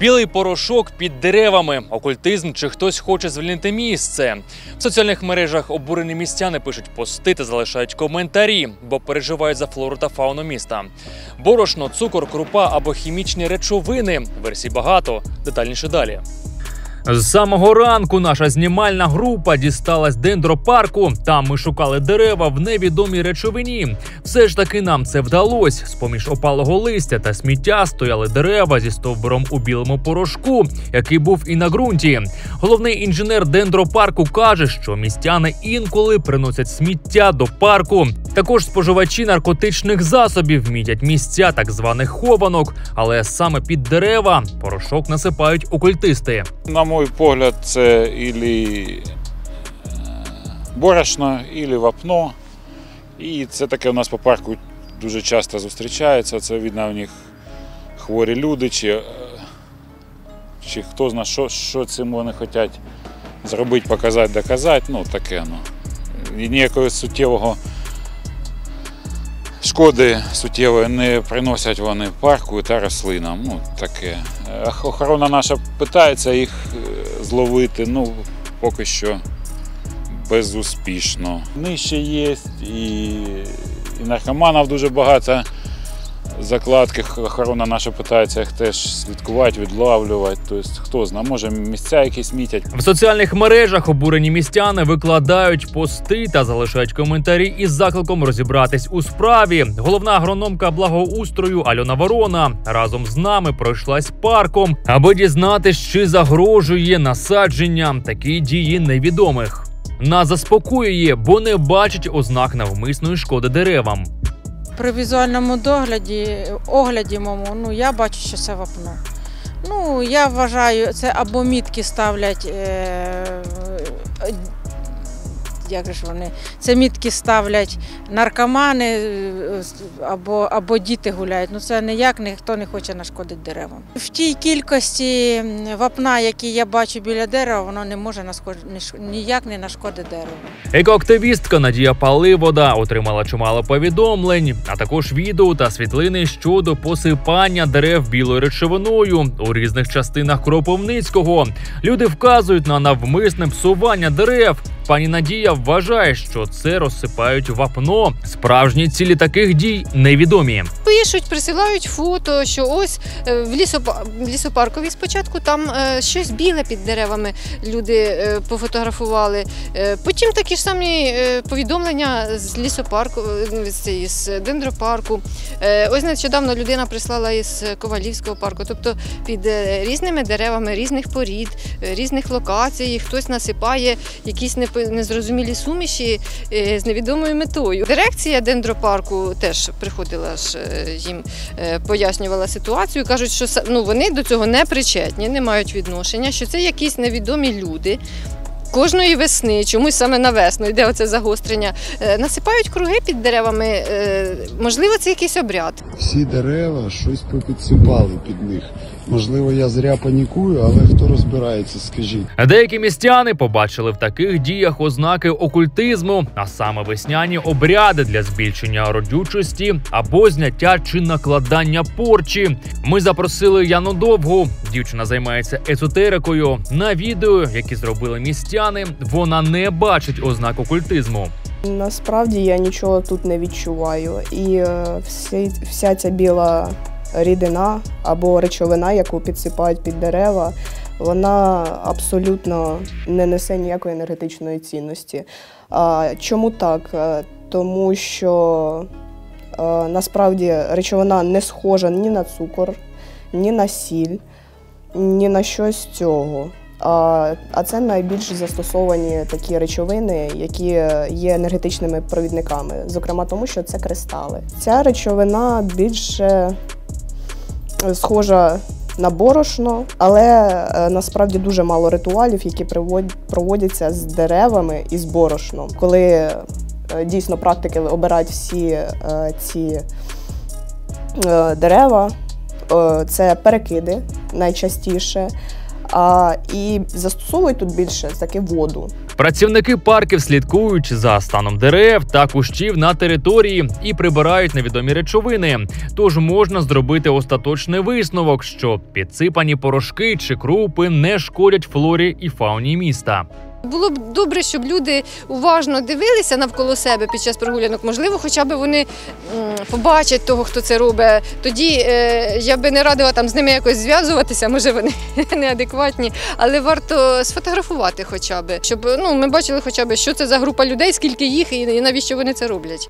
Білий порошок під деревами, окультизм чи хтось хоче звільнити місце. В соціальних мережах обурені містяни пишуть пости та залишають коментарі, бо переживають за флору та фауну міста. Борошно, цукор, крупа або хімічні речовини. Версій багато. Детальніше далі. З самого ранку наша знімальна група дісталась дендропарку. Там ми шукали дерева в невідомій речовині. Все ж таки нам це вдалося. З поміж опалого листя та сміття стояли дерева зі стовбуром у білому порошку, який був і на ґрунті. Головний інженер дендропарку каже, що містяни інколи приносять сміття до парку. Також споживачі наркотичних засобів мітять місця так званих хованок, але саме під дерева порошок насипають окультисти. На мой погляд, це ілі е, борошно, ілі вапно. І це таке у нас по парку дуже часто зустрічається. Це видно у них хворі люди, чи, е, чи хто знає, що, що цим вони хочуть зробити, показати, доказати. Ну, таке. Ну. І ніякого суттєвого шкоди суттєвої не приносять вони парку та рослинам. Ну, таке. Охорона наша питається їх е, зловити, ну, поки що безуспішно. Нижче є і, і наркоманів дуже багато. Закладки охорона наша питається їх теж слідкувати, відлавлювати. Тобто, хто знає, може місця якісь мітять. В соціальних мережах обурені містяни викладають пости та залишають коментарі із закликом розібратись у справі. Головна агрономка благоустрою Альона Ворона разом з нами пройшлась парком, аби дізнатись, чи загрожує насадження такі дії невідомих. Нас заспокоює, бо не бачить ознак навмисної шкоди деревам. При візуальному догляді, огляді моєму, ну я бачу, що це вапно. Ну, я вважаю, це або мітки ставлять. Е, як ж вони? Це мітки ставлять наркомани е, або, або діти гуляють. Ну це ніяк ніхто не хоче нашкодити деревам. В тій кількості вапна, які я бачу біля дерева, воно не може ніяк не нашкодити дереву. Екоактивістка Надія Паливода отримала чимало повідомлень, а також відео та світлини щодо посипання дерев білою речовиною у різних частинах Кропивницького. Люди вказують на навмисне псування дерев. Пані Надія вважає, що це розсипають вапно. Справжні цілі таких дій невідомі. Пишуть, присилають фото, що ось е, в, лісопа... в лісопаркові спочатку там е, щось біле під деревами люди е, пофотографували. Потім такі ж самі повідомлення з лісопарку, е, з, дендропарку. Ось нещодавно людина прислала із Ковалівського парку, тобто під різними деревами різних порід, різних локацій, хтось насипає якісь непо- незрозумілі суміші е, з невідомою метою. Дирекція дендропарку теж приходила ж е, їм е, пояснювала ситуацію. кажуть, що ну, вони до цього не причетні, не мають відношення, що це якісь невідомі люди. Кожної весни, чомусь саме на весну йде оце загострення. е, Насипають круги під деревами. е, Можливо, це якийсь обряд. всі дерева щось попідсипали під них. Можливо, я зря панікую, але хто розбирається, скажіть. Деякі містяни побачили в таких діях ознаки окультизму, а саме весняні обряди для збільшення родючості або зняття чи накладання порчі. Ми запросили Яну Довгу. Дівчина займається езотерикою. На відео, які зробили містяни, вона не бачить ознак окультизму. Насправді я нічого тут не відчуваю. І е, вся ця біла рідина або речовина, яку підсипають під дерева, вона абсолютно не несе ніякої енергетичної цінності. А, чому так? Е, Тому що е, насправді речовина не схожа ні на цукор, ні на сіль, ні на щось цього. А, це найбільш застосовані такі речовини, які є енергетичними провідниками, зокрема тому, що це кристали. Ця речовина більше е, схожа на борошно, але е, насправді дуже мало ритуалів, які проводяться з деревами і з борошном. Коли е, дійсно практики обирають всі ці дерева, це перекиди найчастіше. А, і застосовують тут більше таки воду. Працівники парків слідкують за станом дерев та кущів на території і прибирають невідомі речовини. Тож можна зробити остаточний висновок, що підсипані порошки чи крупи не шкодять флорі і фауні міста. Було б добре, щоб люди уважно дивилися навколо себе під час прогулянок. Можливо, хоча б вони побачать того, хто це робить. Тоді е, я би не радила там з ними якось зв'язуватися, може вони неадекватні, але варто сфотографувати хоча б, щоб ну, ми бачили хоча б, що це за група людей, скільки їх і навіщо вони це роблять.